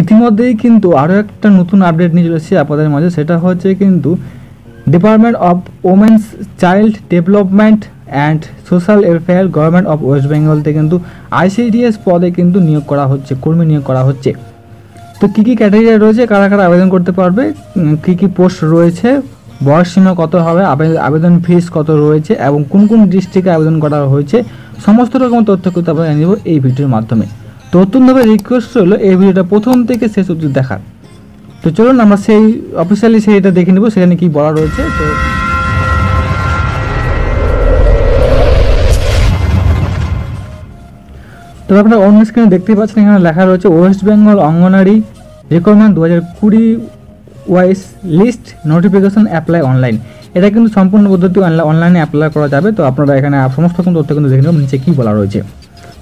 ইতিমধ্যেই কিন্তু আরও একটা নতুন আপডেট নিয়ে চলেছে আপনাদের মাঝে। সেটা হচ্ছে কিন্তু department of women's child development and social welfare government of West বেঙ্গলতে কিন্তু আইসিডিএস পদে কিন্তু নিয়োগ করা হচ্ছে, কর্মী নিয়োগ করা হচ্ছে। তো কী কী ক্যাটাগরি রয়েছে, কারা কারা আবেদন করতে পারবে কী কী পোস্ট রয়েছে, বয়স সীমা কত হবে, আবেদন ফিস কত রয়েছে, এবং কোন কোন ডিস্ট্রিক্টে আবেদন করা হয়েছে, সমস্ত রকম তথ্য কিন্তু আমরা জানিয়ে এই ভিডিওর মাধ্যমে। তো অত্যন্তভাবে রিকোয়েস্ট হলো এই ভিডিওটা প্রথম থেকে শেষ অবধি দেখার। তো চলুন, আমরা সেই অফিসিয়ালি সেইটা দেখে নেব, সেখানে কি বলা রয়েছে, তো তবে আপনারা অন্য স্ক্রিনে দেখতে পাচ্ছেন, এখানে লেখা রয়েছে ওয়েস্ট বেঙ্গল অঙ্গনারী রিকোয়ারমেন্ট দু হাজার কুড়ি wise list notification apply online এটা কিন্তু সম্পূর্ণ পদ্ধতি অনলাইনে অ্যাপ্লাই করা যাবে, তো আপনারা এখানে সমস্ত রকম তথ্য কিন্তু দেখে নেবেন, নিচে কী বলা রয়েছে।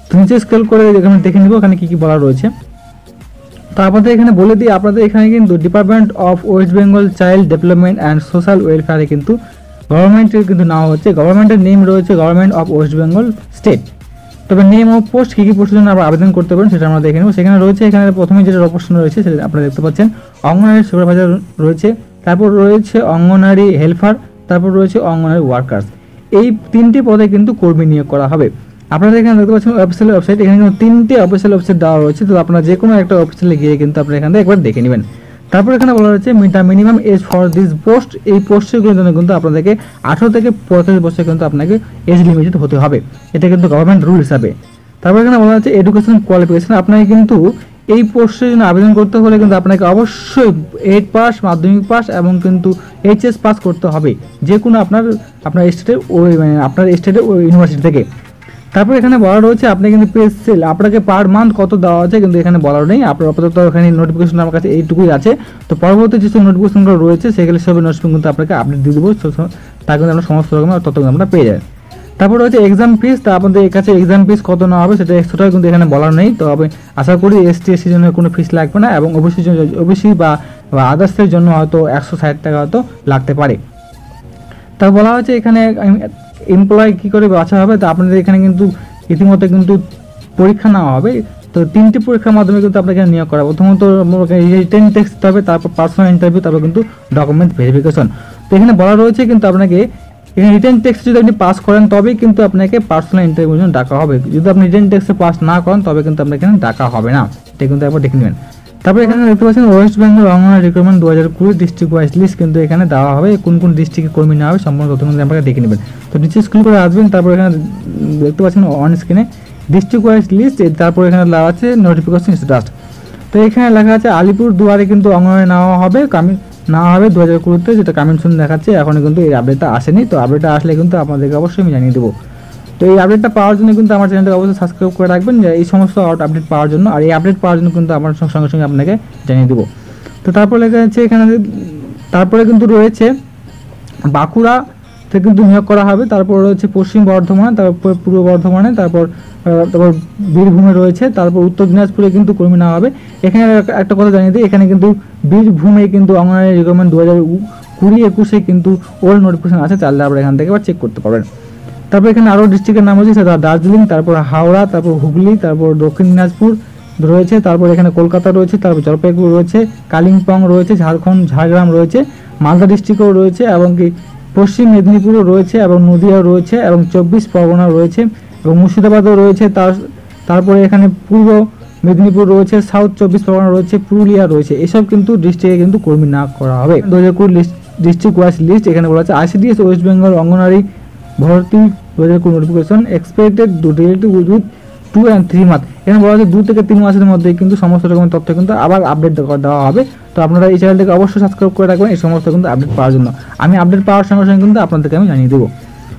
তো নিচে স্কেল করে এখানে দেখে নিব, এখানে কী কী বলা রয়েছে। তো আপনাদের এখানে বলে দিই, আপনাদের এখানে কিন্তু department of West Bengal child development and social ওয়েলফেয়ারে কিন্তু গভর্নমেন্টের কিন্তু নাম হচ্ছে গভর্নমেন্টের নেম রয়েছে government of West Bengal state তবে নেম অফ পোস্ট কী কী পোস্টের জন্য আপনারা আবেদন করতে পারেন সেটা আমরা দেখে নেব। সেখানে রয়েছে, এখানে প্রথমে যেটা অপশন রয়েছে, সেটা আপনারা দেখতে পাচ্ছেন। অঙ্গনারী সুপারভাইজার রয়েছে, তারপর রয়েছে অঙ্গনারী হেল্পার তারপর রয়েছে অঙ্গনারী ওয়ার্কার্স এই তিনটি পদে কিন্তু কর্মী নিয়োগ করা হবে। আপনারা এখানে দেখতে পাচ্ছেন অফিসিয়াল ওয়েবসাইট এখানে কিন্তু তিনটে অফিসিয়াল ওয়েবসাইট দেওয়া রয়েছে। তো আপনারা যে কোনো একটা অফিসিয়ালে গিয়ে কিন্তু আপনারা এখান থেকে একবার দেখে নেবেন। তারপর এখানে বলা হয়েছে the minimum age for this post এই পোস্টগুলোর জন্য কিন্তু আপনাদেরকে আঠারো থেকে পঁয়তাল্লিশ বছর কিন্তু আপনাকে এজ লিমিটেড হতে হবে। এটা কিন্তু গভর্নমেন্ট রুল হিসাবে। তারপর এখানে বলা হচ্ছে এডুকেশন কোয়ালিফিকেশন আপনাকে কিন্তু এই পোস্টের জন্য আবেদন করতে হলে কিন্তু আপনাকে অবশ্যই এইট পাস মাধ্যমিক পাস এবং কিন্তু এইচএস পাস করতে হবে। যে কোনো আপনার আপনার স্টেটের ওই মানে আপনার স্টেটের ইউনিভার্সিটি থেকে। তারপর এখানে বলা রয়েছে, আপনি কিন্তু পেজ সেল আপনাকে পার মান্থ কত দেওয়া আছে কিন্তু এখানে বলা নেই। আপনার আপাতত এখানে নোটিফিকেশন আমার কাছে এইটুকুই আছে। তো পরবর্তী যেসব নোটিফিকেশনগুলো রয়েছে, সেগুলো সব নোটিফিকেশন কিন্তু আপনাকে আপডেট দিয়ে দেবো তা কিন্তু আমরা সমস্ত রকমের তথ্য আমরা পেয়ে যাই। তারপর রয়েছে এক্সাম ফিস তা আপনাদের কাছে এক্সাম ফিস কত না হবে সেটা একশো টাকা কিন্তু এখানে বলা নেই। তো আমি আশা করি এস টি এসির জন্য কোনো ফিস লাগবে না এবং ওবিসির জন্য ওবিসি বা আদার্সের জন্য হয়তো একশো ষাট টাকা হয়তো লাগতে পারে। তা বলা হয়েছে এখানে এমপ্লয় কী করে বাছা হবে? তো আপনাদের এখানে কিন্তু ইতিমধ্যে কিন্তু পরীক্ষা নেওয়া হবে। তো তিনটি পরীক্ষার মাধ্যমে কিন্তু আপনাকে নিয়োগ করা প্রথমত রিটেন টেক্সট দিতে হবে, তারপর পার্সোনাল ইন্টারভিউ তারপর কিন্তু ডকুমেন্ট ভেরিফিকেশন তো এখানে বলা রয়েছে কিন্তু আপনাকে এখানে রিটেন টেক্সট যদি আপনি পাস করেন, তবেই কিন্তু আপনাকে পার্সোনাল ইন্টারভিউর জন্য ডাকা হবে। যদি আপনি রিটেন টেক্সটে পাস না করেন, তবে কিন্তু আপনাকে এখানে ডাকা হবে না। এটা কিন্তু একবার দেখে নেবেন। তারপরে এখানে দেখতে পাচ্ছেন ওয়েস্ট বেঙ্গল অঙ্গনওয়াড়ি রিক্রুটমেন্ট দু হাজার কুড়ি ডিস্ট্রিক্ট ওয়াইজ লিস্ট কিন্তু এখানে দেওয়া হবে। কোন কোন ডিস্ট্রিক্টে কর্মী নেওয়া হবে সম্পূর্ণ তথ্য কিন্তু আপনাকে দেখে নেবেন। তো নিচে স্ক্রিন করে আসবেন, তারপর এখানে দেখতে পাচ্ছেন অন স্ক্রিনে ডিস্ট্রিক্ট ওয়াইজ লিস্ট তারপর এখানে লেখা আছে নোটিফিকেশন স্ট্যাটাস তো এখানে লেখা আছে আলিপুর দুয়ারে কিন্তু অঙ্গনওয়াড়ি নেওয়া হবে, কামি, নেওয়া হবে দু হাজার কুড়িতে। যেটা কামিনশন দেখাচ্ছে এখনও কিন্তু এই আপডেটটা আসেনি। তো আপডেটটা আসলে কিন্তু আপনাদেরকে অবশ্যই আমি জানিয়ে দেবো। তো এই আপডেটটা পাওয়ার জন্য কিন্তু আমার চ্যানেলটা অবশ্যই সাবস্ক্রাইব করে রাখবেন যে এই সমস্ত আপডেট পাওয়ার জন্য। আর এই আপডেট পাওয়ার জন্য কিন্তু আমার সঙ্গে সঙ্গে আপনাকে জানিয়ে দেবো। তো তারপরে লেখা আছে এখানে তারপরে কিন্তু রয়েছে বাঁকুড়া থেকে কিন্তু নিয়োগ করা হবে। তারপর রয়েছে পশ্চিম বর্ধমান, তারপর পূর্ব বর্ধমানে, তারপর তারপর বীরভূমে রয়েছে। তারপর উত্তর দিনাজপুরে কিন্তু কর্মী নেওয়া হবে। এখানে একটা কথা জানিয়ে দিই, এখানে কিন্তু বীরভূমে কিন্তু অঙ্গনওয়াড়ি রিকমেন্ড দু হাজার কুড়ি একুশে কিন্তু ওল্ড নোটিফিকেশন আছে। চাইলে আপনারা এখান থেকে আবার চেক করতে পারবেন। তারপর এখানে আরও ডিস্ট্রিক্টের নাম হচ্ছে সেটা দার্জিলিং, তারপর হাওড়া, তারপর হুগলি, তারপর দক্ষিণ দিনাজপুর রয়েছে, তারপর এখানে কলকাতা রয়েছে, তারপর জলপাইগুড়ি রয়েছে, কালিম্পং রয়েছে, ঝাড়খণ্ড, ঝাড়গ্রাম রয়েছে, মালদা ডিস্ট্রিক্টও রয়েছে, এবং কি পশ্চিম মেদিনীপুরও রয়েছে, এবং নদিয়াও রয়েছে, এবং চব্বিশ পরগনা রয়েছে, এবং মুর্শিদাবাদও রয়েছে, তার, তারপরে এখানে পূর্ব মেদিনীপুর রয়েছে সাউথ চব্বিশ পরগনা রয়েছে, পুরুলিয়া রয়েছে, এসব কিন্তু ডিস্ট্রিক্টে কিন্তু কর্মী না করা হবে। দু হাজার কুড়ি ডিস্ট্রিক্ট ওয়াইজ লিস্ট এখানে বলা আছে আইসিডিএস ওয়েস্ট বেঙ্গল অঙ্গনারী ভর্তি দু হাজার কুড়ি notification expected to relative with two and three month এখানে বলা হচ্ছে দু থেকে তিন মাসের মধ্যে কিন্তু সমস্ত রকমের তথ্য কিন্তু আবার আপডেট দেওয়া হবে। তো আপনারা এই চ্যানেলটাকে অবশ্যই সাবস্ক্রাইব করে রাখবেন, এই সমস্ত কিন্তু আপডেট পাওয়ার জন্য। আমি আপডেট পাওয়ার সঙ্গে সঙ্গে কিন্তু আপনাদেরকে আমি জানিয়ে দেবো।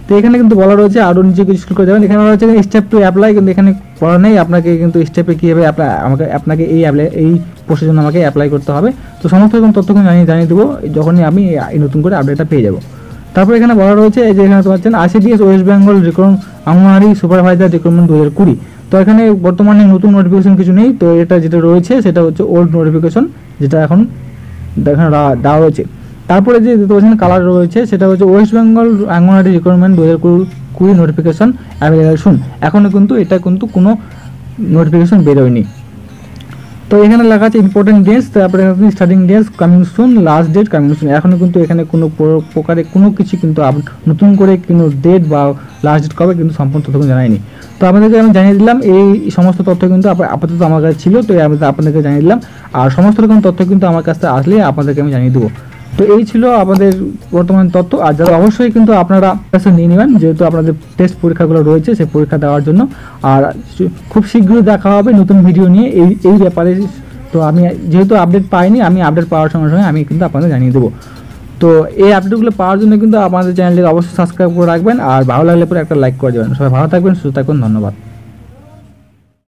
তো এখানে কিন্তু বলা রয়েছে আরও নিচে কিছু করে যাবেন। এখানে বলা হচ্ছে স্টেপ টু অ্যাপ্লাই কিন্তু এখানে বলা নেই আপনাকে কিন্তু স্টেপে কীভাবে আমাকে, আপনাকে এই অ্যাপ্লাই এই পোস্টের জন্য আমাকে অ্যাপ্লাই করতে হবে। তো সমস্ত রকম তথ্য কিন্তু জানিয়ে জানিয়ে দেবো, যখনই আমি নতুন করে আপডেটটা পেয়ে যাব। তারপর এখানে বলা রয়েছে যে এখানে পাচ্ছেন, ICDS, West Bengal recruit anganwadi supervisor recruitment দু হাজার কুড়ি। তো এখানে বর্তমানে নতুন নোটিফিকেশন কিছু নেই, তো এটা যেটা রয়েছে সেটা হচ্ছে ওল্ড নোটিফিকেশন যেটা এখন এখানে দেওয়া রয়েছে। তারপরে যে দেখতে পাচ্ছেন কালার রয়েছে, সেটা হচ্ছে ওয়েস্ট বেঙ্গল অঙ্গনওয়াড়ি রিক্রুটমেন্ট দু হাজার কুড়ি নোটিফিকেশন অ্যাভেলেবেল শুন এখনও কিন্তু এটা কিন্তু কোনো নোটিফিকেশন বেরোয়নি। তো এখানে লেখা আছে ইম্পর্টেন্ট ডেটস তারপরে starting dates coming soon last date coming soon এখনও কিন্তু এখানে কোনো প্রকারে কোনো কিছু কিন্তু নতুন করে কোনো ডেট বা লাস্ট ডেট কবে কিন্তু সম্পূর্ণ তথ্য জানায়নি। তো আপনাদেরকে আমি জানিয়ে দিলাম, এই সমস্ত তথ্য কিন্তু আপাতত আমার কাছে ছিল, তো আমি আপনাদেরকে জানিয়ে দিলাম। আর সমস্ত রকম তথ্য কিন্তু আমার কাছে আসলে আপনাদেরকে আমি জানিয়ে দেবো। তো এই ছিল আমাদের বর্তমান তথ্য। আর যারা অবশ্যই কিন্তু আপনারা কাছে নিয়ে নেবেন, যেহেতু আপনাদের টেস্ট পরীক্ষাগুলো রয়েছে সেই পরীক্ষা দেওয়ার জন্য। আর খুব শীঘ্রই দেখা হবে নতুন ভিডিও নিয়ে। এই এই ব্যাপারে তো আমি যেহেতু আপডেট পাইনি, আমি আপডেট পাওয়ার সঙ্গে সঙ্গে আমি কিন্তু আপনাদের জানিয়ে দেবো। তো এই আপডেটগুলো পাওয়ার জন্য কিন্তু আমাদের চ্যানেলটিকে অবশ্যই সাবস্ক্রাইব করে রাখবেন। আর ভালো লাগলে পরে একটা লাইক করে দেবেন। সবাই ভালো থাকবেন, সুস্থ থাকবেন ধন্যবাদ।